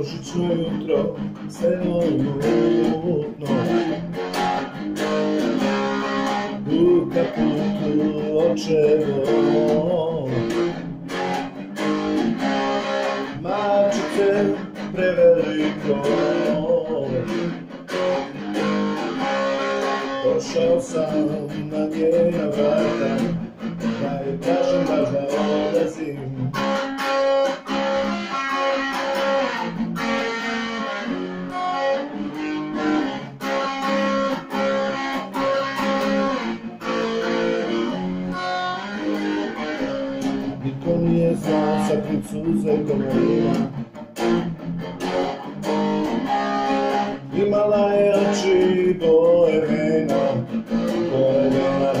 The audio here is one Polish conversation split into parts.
o życiu jutro serio nudno. Puka putu oczego Maczyce preweryko To sam na nie nawarta Najważniejsza mesa sapricuza a colorina Imala je oči boje vena Boje vena,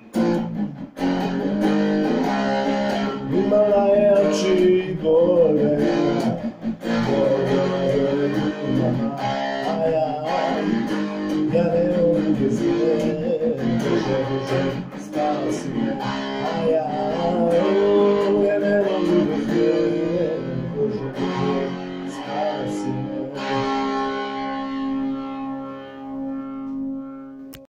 Galerões, é espaço,